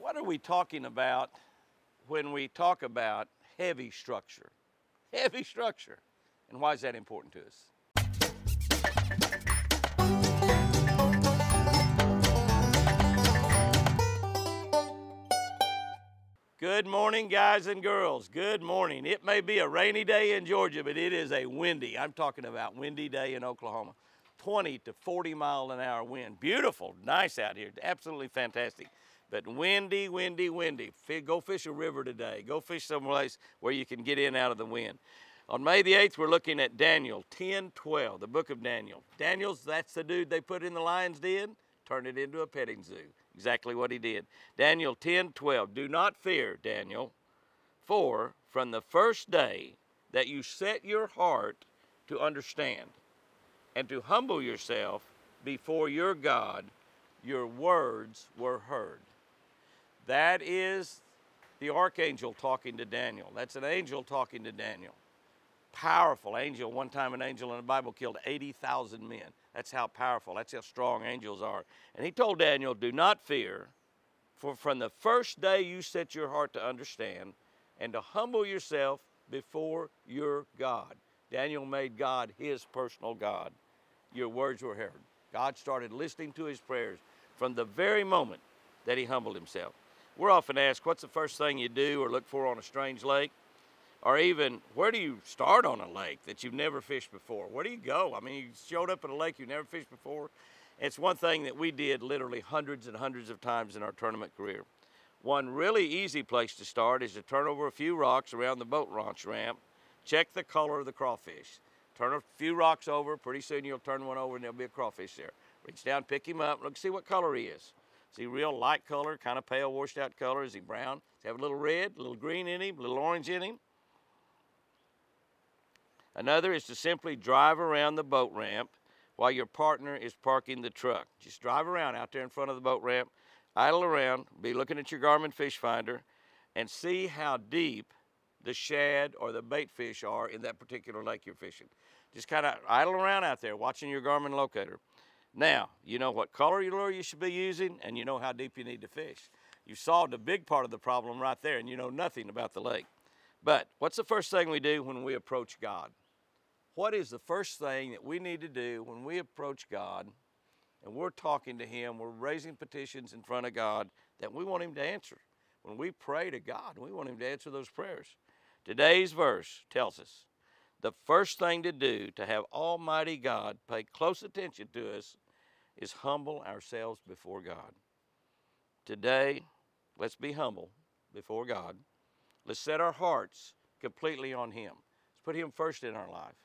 what are we talking about when we talk about heavy structure? Heavy structure. And why is that important to us? Good morning, guys and girls. Good morning. It may be a rainy day in Georgia, but it is a windy. I'm talking about windy day in Oklahoma. 20 to 40 mile an hour wind. Beautiful, nice out here. Absolutely fantastic. But windy, windy, windy. Go fish a river today. Go fish someplace where you can get in out of the wind. On May the 8th, we're looking at Daniel 10 12, the book of Daniel. Daniel's, that's the dude they put in the lion's den, turned it into a petting zoo. Exactly what he did. Daniel 10 12. Do not fear, Daniel, for from the first day that you set your heart to understand and to humble yourself before your God, your words were heard. That is the archangel talking to Daniel. That's an angel talking to Daniel. Powerful angel. One time, an angel in the Bible killed 80,000 men. That's how powerful, that's how strong angels are. And he told Daniel, Do not fear, for from the first day you set your heart to understand and to humble yourself before your God. Daniel made God his personal God. Your words were heard. God started listening to his prayers from the very moment that he humbled himself. We're often asked, What's the first thing you do or look for on a strange lake? Or even, where do you start on a lake that you've never fished before? Where do you go? I mean, you showed up at a lake you've never fished before. It's one thing that we did literally hundreds and hundreds of times in our tournament career. One really easy place to start is to turn over a few rocks around the boat launch ramp, check the color of the crawfish. Turn a few rocks over, pretty soon you'll turn one over and there'll be a crawfish there. Reach down, pick him up, look, see what color he is. Is he real light color, kind of pale, washed out color? Is he brown? Does he have a little red, a little green in him, a little orange in him? Another is to simply drive around the boat ramp while your partner is parking the truck. Just drive around out there in front of the boat ramp, idle around, be looking at your Garmin fish finder, and see how deep the shad or the bait fish are in that particular lake you're fishing. Just kind of idle around out there watching your Garmin locator. Now, you know what color lure you should be using, and you know how deep you need to fish. You solved a big part of the problem right there, and you know nothing about the lake. But what's the first thing we do when we approach God? What is the first thing that we need to do when we approach God and we're talking to Him, we're raising petitions in front of God that we want Him to answer? When we pray to God, we want Him to answer those prayers. Today's verse tells us the first thing to do to have Almighty God pay close attention to us is humble ourselves before God. Today, let's be humble before God. Let's set our hearts completely on Him. Let's put Him first in our life.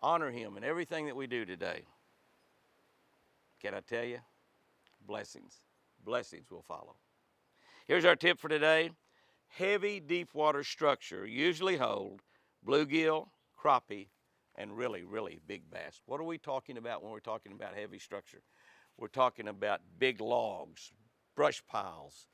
Honor Him in everything that we do today. Can I tell you? Blessings. Blessings will follow. Here's our tip for today heavy deep water structure usually hold bluegill, crappie, and really, really big bass. What are we talking about when we're talking about heavy structure? We're talking about big logs, brush piles,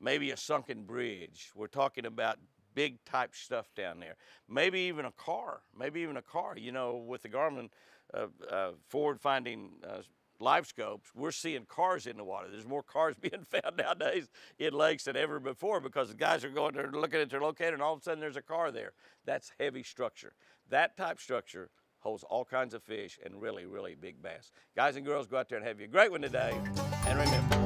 maybe a sunken bridge. We're talking about big type stuff down there. Maybe even a car. Maybe even a car. You know, with the Garmin uh, uh, forward finding uh, live scopes, we're seeing cars in the water. There's more cars being found nowadays in lakes than ever before because the guys are going there looking at their locator and all of a sudden there's a car there. That's heavy structure. That type structure holds all kinds of fish and really, really big bass. Guys and girls, go out there and have you a great one today. And remember,